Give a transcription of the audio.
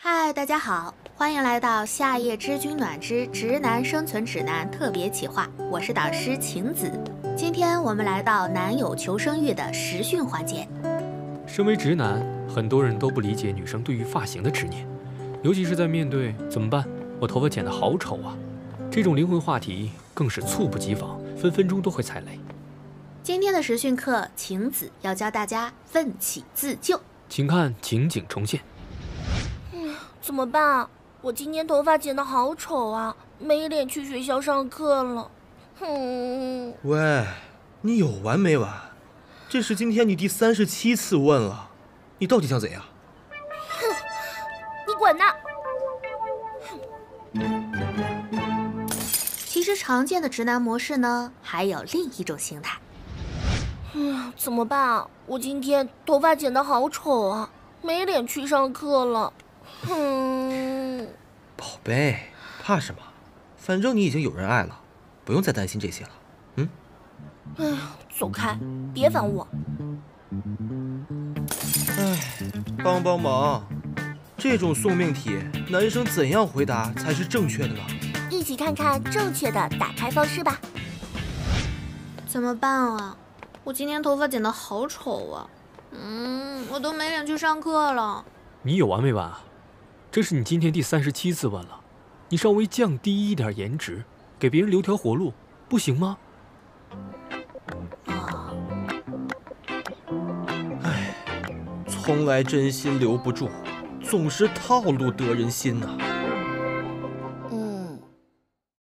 嗨，大家好，欢迎来到《夏夜之君暖之直男生存指南》特别企划，我是导师晴子。今天我们来到男友求生欲的实训环节。身为直男，很多人都不理解女生对于发型的执念，尤其是在面对怎么办，我头发剪得好丑啊这种灵魂话题，更是猝不及防，分分钟都会踩雷。今天的实训课，晴子要教大家奋起自救。请看情景重现。怎么办啊？我今天头发剪得好丑啊，没脸去学校上课了。哼，喂，你有完没完？这是今天你第三十七次问了，你到底想怎样？哼你滚呐！其实常见的直男模式呢，还有另一种形态。嗯，怎么办啊？我今天头发剪得好丑啊，没脸去上课了。哼，宝贝，怕什么？反正你已经有人爱了，不用再担心这些了。嗯。哎呀，走开，别烦我。哎，帮帮忙！这种送命题，男生怎样回答才是正确的呢？一起看看正确的打开方式吧。怎么办啊？我今天头发剪得好丑啊！嗯，我都没脸去上课了。你有完没完啊？这是你今天第三十七次问了，你稍微降低一点颜值，给别人留条活路，不行吗？唉，从来真心留不住，总是套路得人心呐。